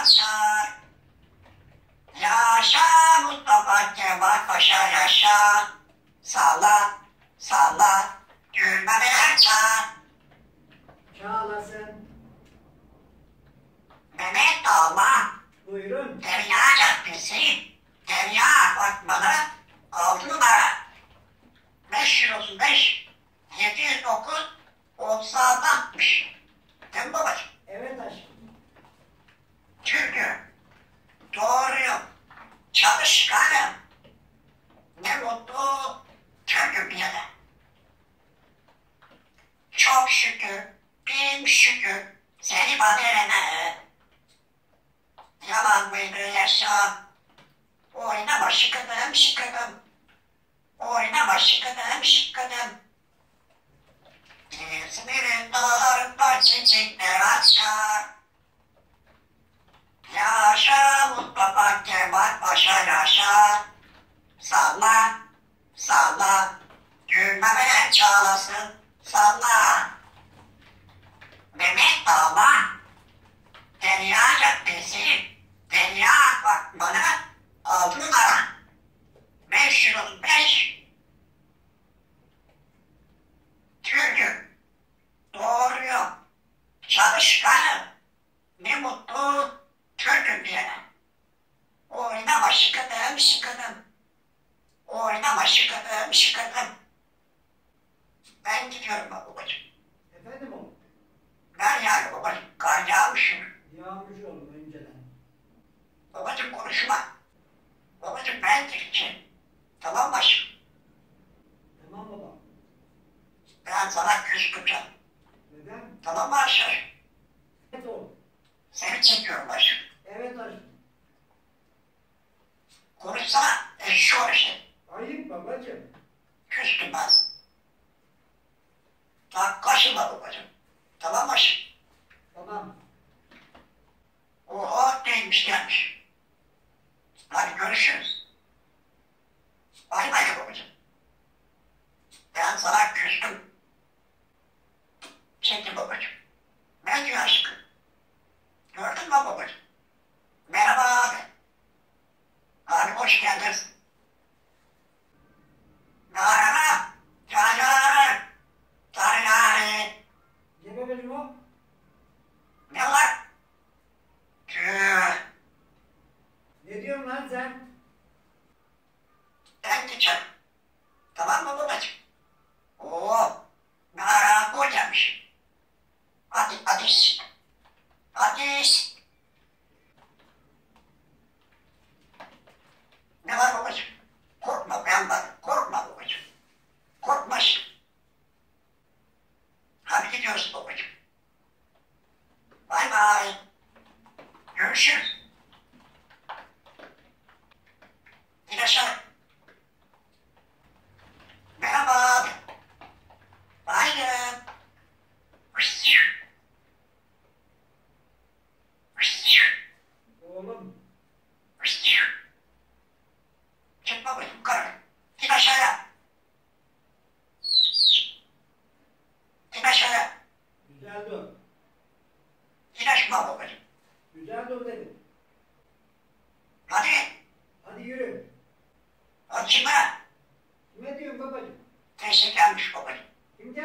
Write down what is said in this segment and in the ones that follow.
açar. Yaşa Mustafa Kemal Paşa yaşa. Salla, salla, gülmemeler çağır. Çağlasın. Mehmet Dağma, Buyurun. Derya Caddesi, Derya Apartmanı, 6 numara. 535, 709, 36 60. Değil mi babacığım? Evet aşkım. Çünkü doğruyum, çalışkanım. Ne mutlu Türkiye'de. Çok şükür, bin şükür seni bana verene. Yalan mıydı yaşa? Oynama şıkıdım şıkıdım. Oynama şıkıdım şıkıdım. İzmir'in dağlarında çiçekler açar. Yaşa Mustafa Kemal Paşa yaşa. Salla, salla. Gülmemeler çağlasın, salla. Mehmet Dağma, Derya Caddesi, Derya Apartmanı, altı numara. 505. Çünkü doğruyum, çalışkanım. Ne mutlu Türk'üm diye. Oynama şıkıdım şıkıdım. Oynama şıkıdım şıkıdım. Ben gidiyorum babacığım. Efendim oğlum. Ben yani babacığım kar yağmışım. Yağmış oğlum önceden. Babacığım konuşma. Babacığım ben gideceğim. Tamam mı aşkım? Tamam baba. Ben sana küsküreceğim. Neden? Tamam mı aşkım? Evet oğlum. Seni çekiyorum aşkım. Evet aşkım. Konuşsana. Eşşoğlu şey. Ayıp babacığım. Küstüm ben. Bak kaşınma babacığım. Tamam mı lá, papai.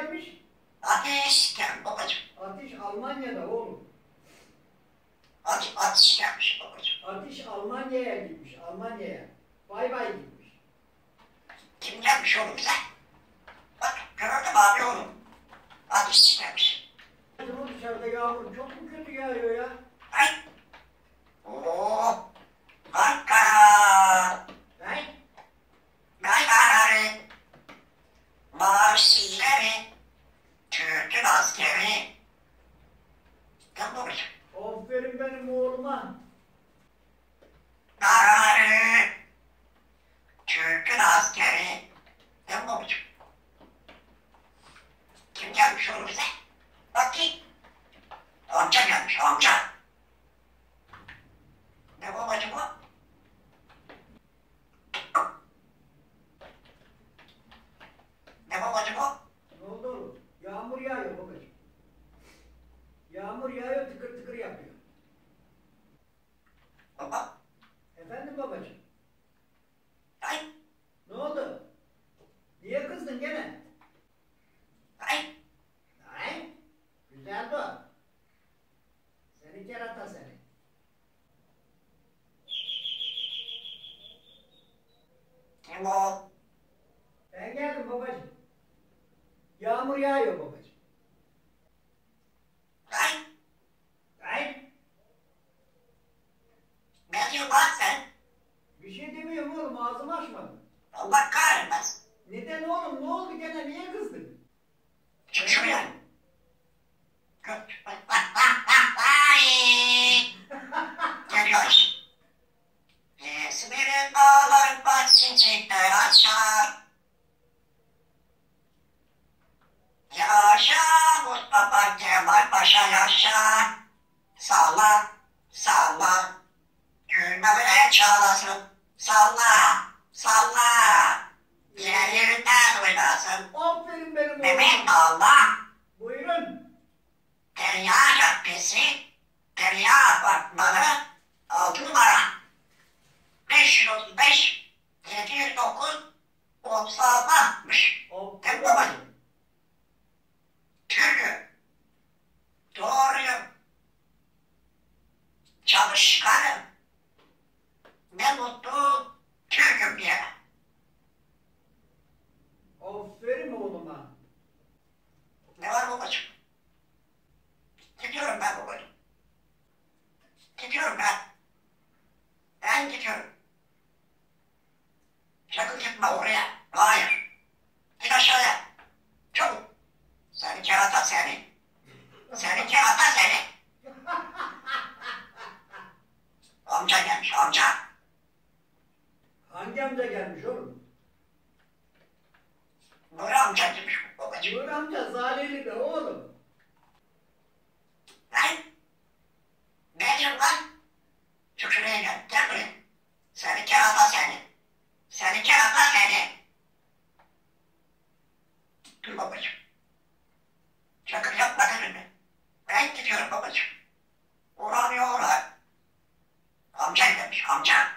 Kim gelmiş? Ateş gelmiş babacığım. Ateş Almanya'da oğlum. Hadi ateş gelmiş babacığım. Ateş Almanya'ya gitmiş. Almanya'ya. Bay bay gitmiş. Kim gelmiş oğlum bize? Bak gördüm abi oğlum. Ateş gelmiş. Dışarıda yağmur çok mu kötü yağıyor ya? Babacığım? Aferin benim oğluma. Kim? Ben geldim babacığım. Yağmur yağıyor babacığım. Lan! Lan! Ne diyorsun lan sen? Bir şey demiyorum oğlum ağzımı açmadım. Allah kahretmez. Neden oğlum ne oldu gene niye yaşa. Salla, salla. Gülme bile çalasın. Salla, salla. Yer yerinden oynasın. Aferin benim Mehmet oğluma. Allah. Buyurun. Derya Caddesi, Derya Apartmanı, 6 numara. 535, 709, 90 60. Aferin. babacığım. Türk'üm. Doğruyum. Çalışkanım. Ne mutlu Türk'üm diye. Aferin oğluma. Ne var babacığım? Gidiyorum ben babacığım. Gidiyorum ben. Ben gidiyorum. Sakın gitme oraya. Hayır. Git aşağıya. Çabuk. Seni kerata seni. Seni kerata seni. Amca gelmiş amca. Hangi amca gelmiş oğlum? Nuri amca demiş babacığım. Nur amca Zalili de oğlum. Lan. Ne diyorsun lan? Çık şuraya gel. Gel buraya. Seni kerata seni. Seni kerata seni. Dur babacığım. Sakın yapma dedim. Ben gidiyorum babacığım. Uğramıyor uğrar. Amca demiş amca.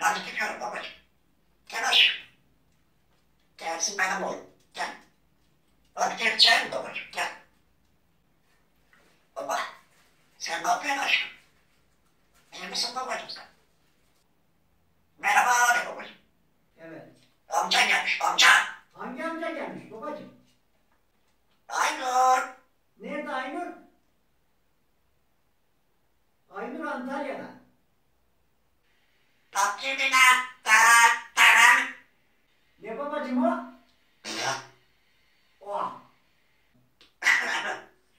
Ben gidiyorum babacığım. Gel aşkım. Gelsin benim oğlum. Gel. Bak geleceğim babacığım. Gel. Baba, sen ne yapıyorsun aşkım? İyi misin babacığım sen? Merhaba de babacığım. Evet. Amca gelmiş, amca. Hangi amca gelmiş babacığım? Aynur. Nerede Aynur? Aynur Antalya'da. Ne babacığım o? Oh.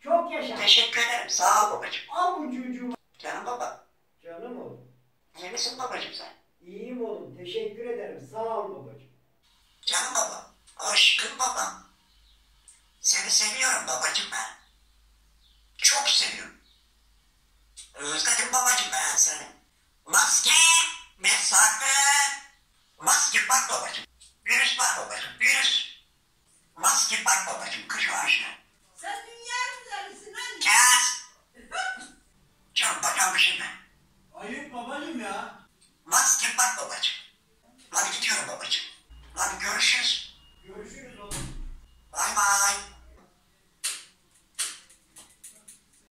Çok yaşa. Teşekkür ederim, sağ ol babacığım. Al bu çocuğu. Canım baba, Canım oğlum. iyi misin babacığım sen? İyiyim oğlum. Teşekkür ederim. Sağ ol babacığım. Canım baba, aşkım babam. Seni seviyorum babacığım ben. Çok seviyorum. Özledim babacığım ben seni. Maske, mesafe. Maske bak babacığım. Virüs var babacığım, virüs. Maske bak babacığım, kış ağacına. Ses